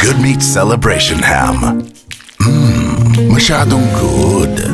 Good Meat Celebration Ham. Mmm, masyadong good.